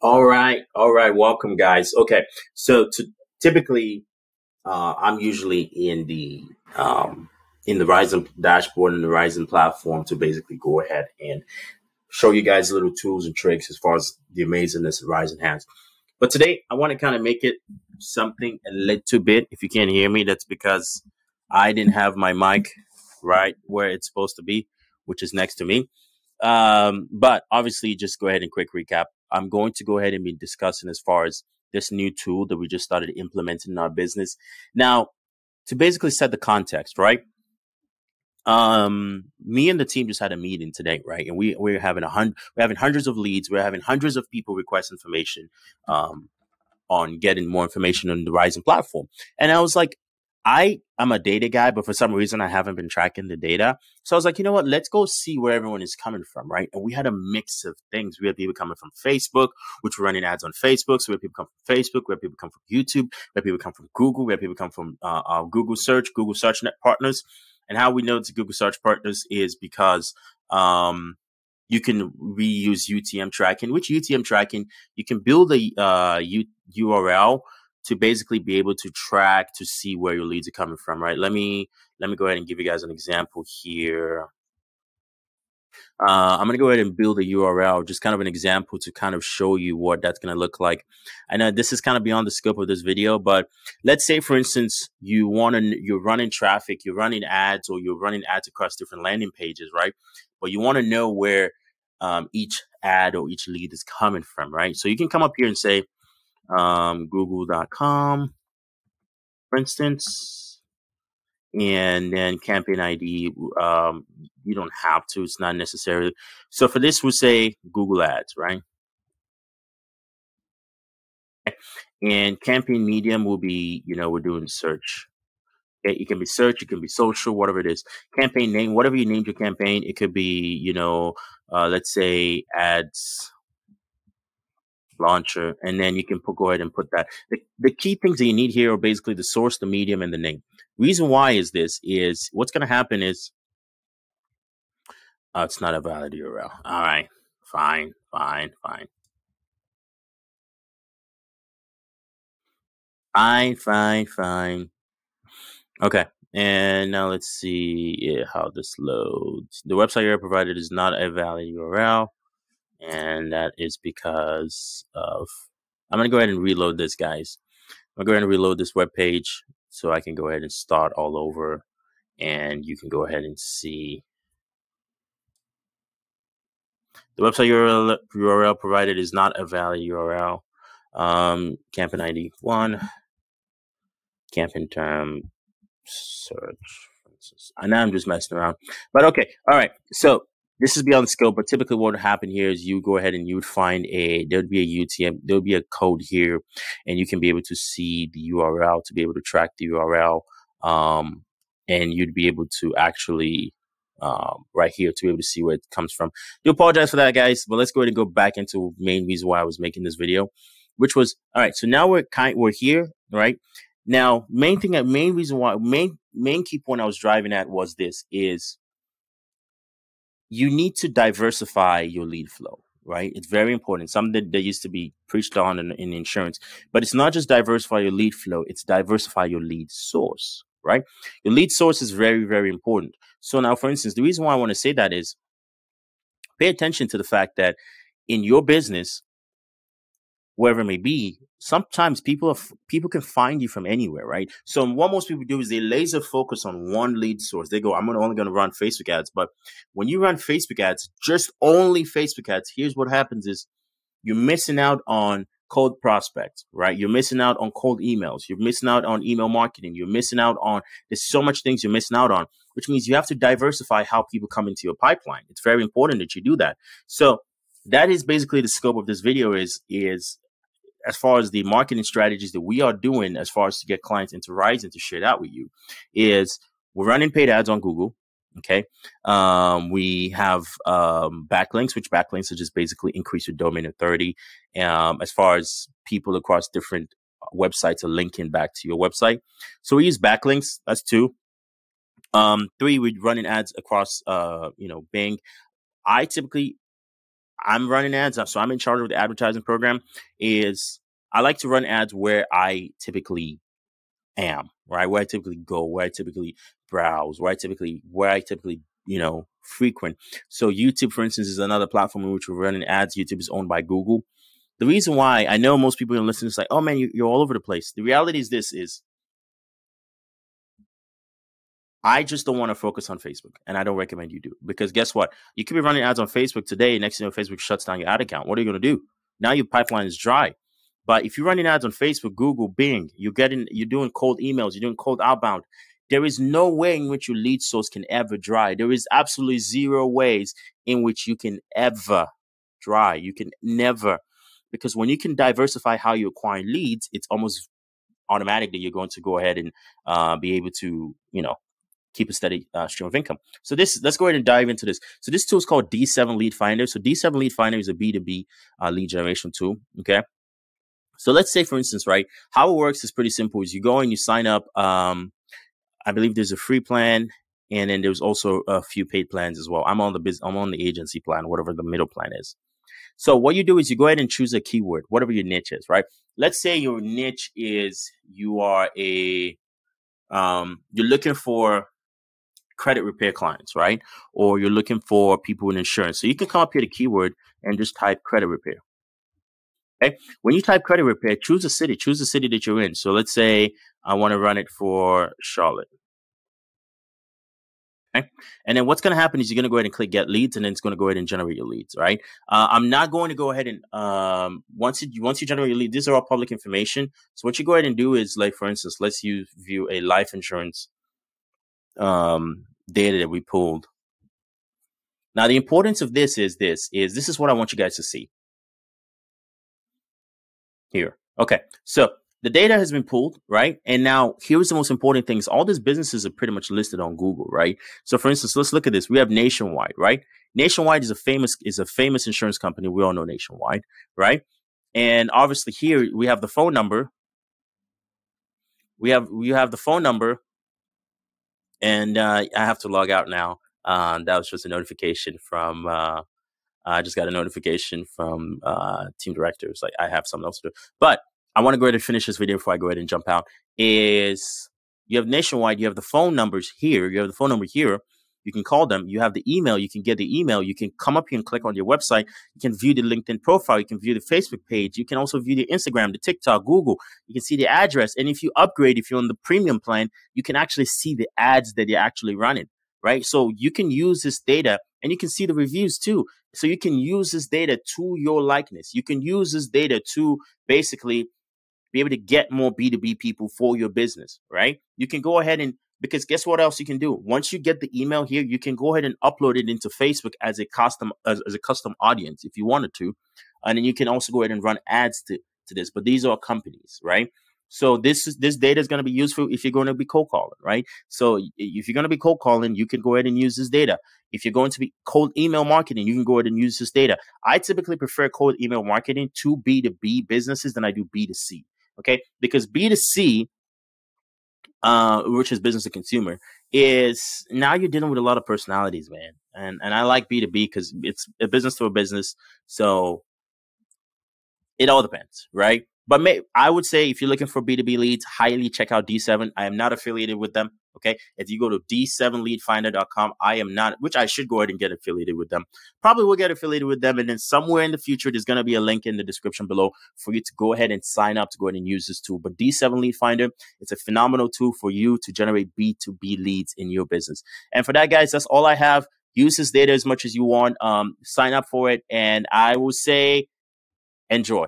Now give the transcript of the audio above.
All right, all right. Welcome, guys. Okay, so to, typically, uh, I'm usually in the um, in the RIZN dashboard and the RIZN platform to basically go ahead and show you guys little tools and tricks as far as the amazingness that RIZN has. But today, I want to kind of make it something a little bit. If you can't hear me, that's because I didn't have my mic right where it's supposed to be, which is next to me. Um, but obviously, just go ahead and quick recap. I'm going to go ahead and be discussing as far as this new tool that we just started implementing in our business. Now, to basically set the context, right? Um, me and the team just had a meeting today, right? And we we're having a hundred, we're having hundreds of leads, we're having hundreds of people request information, um, on getting more information on the Rising platform. And I was like, I am a data guy, but for some reason I haven't been tracking the data. So I was like, you know what? Let's go see where everyone is coming from, right? And we had a mix of things. We had people coming from Facebook, which were running ads on Facebook. So we had people come from Facebook. We had people come from YouTube. We had people come from Google. We had people come from uh, uh, Google Search, Google Search Net Partners. And how we know it's Google Search Partners is because um, you can reuse UTM tracking. Which UTM tracking? You can build a uh, U- URL to basically be able to track to see where your leads are coming from, right? Let me let me go ahead and give you guys an example here. Uh, I'm going to go ahead and build a URL, just kind of an example to kind of show you what that's going to look like. I know this is kind of beyond the scope of this video, but let's say, for instance, you want to, you're running traffic, you're running ads, or you're running ads across different landing pages, right? But you want to know where um, each ad or each lead is coming from, right? So you can come up here and say, um, google.com, for instance, and then campaign ID. Um, you don't have to, it's not necessary. So for this, we'll say Google Ads, right? And campaign medium will be, you know, we're doing search. Okay, it can be search, it can be social, whatever it is. Campaign name, whatever you named your campaign, it could be, you know, uh, let's say ads launcher, and then you can put, go ahead and put that. The, the key things that you need here are basically the source, the medium, and the name. Reason why is this is what's going to happen is oh, it's not a valid URL. All right, fine, fine, fine. Fine, fine, fine. Okay. And now let's see how this loads. The website URL provided is not a valid URL and that is because of I'm gonna go ahead and reload this, guys. I'm gonna go ahead and reload this web page so I can go ahead and start all over, and you can go ahead and see the website URL, URL provided is not a valid URL. Um, ID one, campaign term search. I know I'm just messing around, but okay, all right. So this is beyond the scope, but typically what would happen here is you go ahead and you would find a, there would be a UTM, there would be a code here, and you can be able to see the URL to be able to track the URL. Um, and you'd be able to actually, um, right here to be able to see where it comes from. Do apologize for that, guys, but let's go ahead and go back into main reason why I was making this video, which was, all right, so now we're kind, we're here, right? Now, main thing, main reason why, main, main key point I was driving at was this is, you need to diversify your lead flow right? It's very important. Something that, that used to be preached on in, in, insurance, but it's not just diversify your lead flow, it's diversify your lead source, right? Your lead source is very, very important. So now, for instance, the reason why I want to say that is pay attention to the fact that in your business, wherever it may be, sometimes people are, people can find you from anywhere, right? So what most people do is they laser focus on one lead source. They go, I'm only going to run Facebook ads. But when you run Facebook ads, just only Facebook ads, here's what happens is you're missing out on cold prospects, right? You're missing out on cold emails. You're missing out on email marketing. You're missing out on, there's so much things you're missing out on, which means you have to diversify how people come into your pipeline. It's very important that you do that. So that is basically the scope of this video is, is as far as the marketing strategies that we are doing as far as to get clients into RIZN to share that with you is we're running paid ads on Google. Okay. Um, we have um, backlinks, which backlinks are just basically increase your domain authority. Um, as far as people across different websites are linking back to your website. So we use backlinks. That's two. Um, three, we're running ads across, uh, you know, Bing. I typically I'm running ads, uh, so I'm in charge of the advertising program. Is I like to run ads where I typically am, right? Where I typically go, where I typically browse, where I typically where I typically you know frequent. So YouTube, for instance, is another platform in which we're running ads. YouTube is owned by Google. The reason why I know most people are listening is like, oh man, you're all over the place. The reality is this is I just don't want to focus on Facebook, and I don't recommend you do because guess what? You could be running ads on Facebook today. Next thing you know, Facebook shuts down your ad account. What are you going to do? Now your pipeline is dry. But if you're running ads on Facebook, Google, Bing, you're getting, you're doing cold emails, you're doing cold outbound. There is no way in which your lead source can ever dry. There is absolutely zero ways in which you can ever dry. You can never, because when you can diversify how you acquire leads, it's almost automatic that you're going to go ahead and uh, be able to, you know, keep a steady uh, stream of income. So this, let's go ahead and dive into this. So this tool is called D7 Lead Finder. So D7 Lead Finder is a B2B uh, lead generation tool. Okay. So let's say, for instance, right, how it works is pretty simple. Is you go and you sign up. Um, I believe there's a free plan, and then there's also a few paid plans as well. I'm on the business, I'm on the agency plan, whatever the middle plan is. So what you do is you go ahead and choose a keyword, whatever your niche is, right? Let's say your niche is you are a um, you're looking for credit repair clients, right? Or you're looking for people in insurance. So you can come up here to keyword and just type credit repair. Okay. When you type credit repair, choose a city, choose the city that you're in. So let's say I want to run it for Charlotte. Okay. And then what's going to happen is you're going to go ahead and click get leads and then it's going to go ahead and generate your leads, right? Uh, I'm not going to go ahead and, um, once you, once you generate your lead, these are all public information. So what you go ahead and do is like, for instance, let's use view a life insurance, um, data that we pulled. Now, the importance of this is this is this is what I want you guys to see here. Okay. So the data has been pulled, right? And now here's the most important things. All these businesses are pretty much listed on Google, right? So for instance, let's look at this. We have Nationwide, right? Nationwide is a famous is a famous insurance company. We all know Nationwide, right? And obviously here we have the phone number. We have we have the phone number and uh, I have to log out now. Uh, that was just a notification from. Uh, I just got a notification from uh, team directors. Like I have something else to do, but I want to go ahead and finish this video before I go ahead and jump out. Is you have nationwide, you have the phone numbers here, you have the phone number here, you can call them. You have the email. You can get the email. You can come up here and click on your website. You can view the LinkedIn profile. You can view the Facebook page. You can also view the Instagram, the TikTok, Google. You can see the address. And if you upgrade, if you're on the premium plan, you can actually see the ads that you're actually running, right? So you can use this data and you can see the reviews too. So you can use this data to your likeness. You can use this data to basically be able to get more B2B people for your business, right? You can go ahead and because guess what else you can do? Once you get the email here, you can go ahead and upload it into Facebook as a custom as, as a custom audience if you wanted to, and then you can also go ahead and run ads to to this. But these are companies, right? So this is this data is going to be useful if you're going to be cold calling, right? So if you're going to be cold calling, you can go ahead and use this data. If you're going to be cold email marketing, you can go ahead and use this data. I typically prefer cold email marketing to B2B businesses than I do B2C. Okay, because B2C uh, which is business to consumer, is now you're dealing with a lot of personalities, man. And and I like B two B because it's a business to a business, so it all depends, right? But may, I would say if you're looking for B2B leads, highly check out D7. I am not affiliated with them. Okay. If you go to d7leadfinder.com, I am not, which I should go ahead and get affiliated with them. Probably will get affiliated with them. And then somewhere in the future, there's going to be a link in the description below for you to go ahead and sign up to go ahead and use this tool. But D7 Lead Finder, it's a phenomenal tool for you to generate B2B leads in your business. And for that, guys, that's all I have. Use this data as much as you want. Um, sign up for it. And I will say, enjoy.